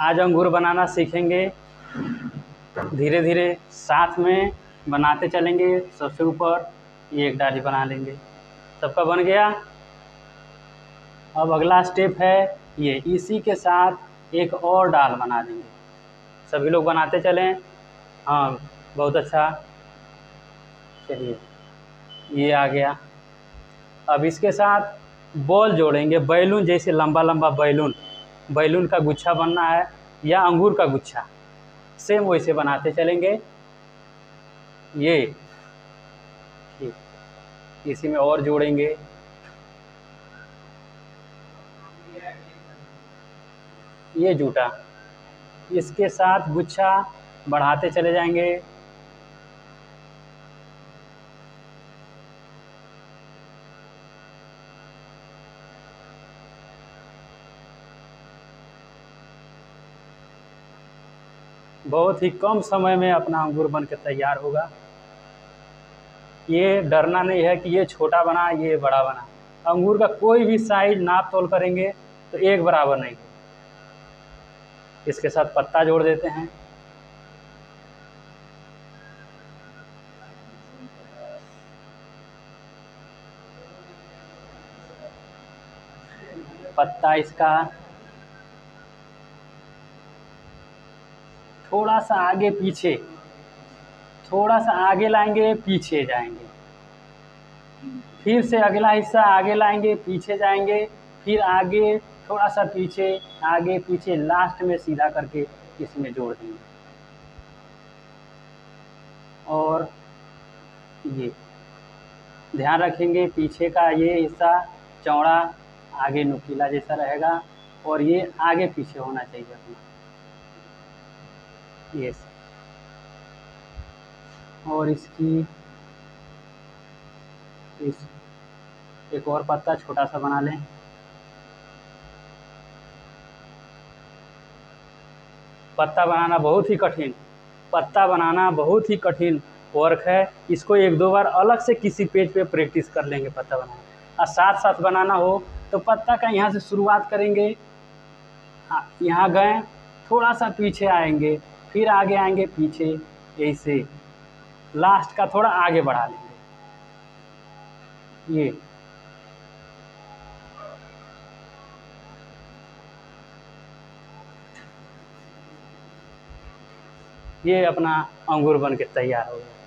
आज अंगूर बनाना सीखेंगे। धीरे धीरे साथ में बनाते चलेंगे, सबसे ऊपर ये एक डाली बना लेंगे। सबका बन गया। अब अगला स्टेप है ये, इसी के साथ एक और डाल बना देंगे। सभी लोग बनाते चलें। हाँ बहुत अच्छा। चलिए, ये आ गया। अब इसके साथ बॉल जोड़ेंगे, बैलून जैसे लंबा लंबा बैलून। बैलून का गुच्छा बनना है या अंगूर का गुच्छा। सेम वैसे बनाते चलेंगे। ये, ठीक। इसी में और जोड़ेंगे। ये जूटा इसके साथ गुच्छा बढ़ाते चले जाएँगे। बहुत ही कम समय में अपना अंगूर बन के तैयार होगा। ये डरना नहीं है कि ये छोटा बना, ये बड़ा बना। अंगूर का कोई भी साइज़ नाप तोल करेंगे तो एक बराबर नहीं इसके साथ पत्ता जोड़ देते हैं। पत्ता इसका थोड़ा सा आगे पीछे। थोड़ा सा आगे लाएँगे, पीछे जाएँगे। फिर से अगला हिस्सा, आगे लाएँगे, पीछे जाएँगे। फिर आगे थोड़ा सा पीछे, आगे पीछे लास्ट में सीधा करके इसमें जोड़ देंगे। और ये, ध्यान रखेंगे, पीछे का ये हिस्सा, चौड़ा, आगे नुकीला जैसा रहेगा और ये आगे पीछे होना चाहिए अपना। ये और इसकी, इस, एक और पत्ता छोटा सा बना लें। पत्ता बनाना बहुत ही कठिन। पत्ता बनाना बहुत ही कठिन वर्क है। इसको एक दो बार अलग से किसी पेज पे प्रैक्टिस कर लेंगे पत्ता बनाना। और साथ साथ बनाना हो तो पत्ता का यहाँ से शुरुआत करेंगे। हाँ यहाँ गए, थोड़ा सा पीछे आएँगे। फिर आगे आएँगे पीछे, ऐसे। लास्ट का थोड़ा आगे बढ़ा लेंगे। ये। ये अपना अंगूर बन के तैयार हो गया।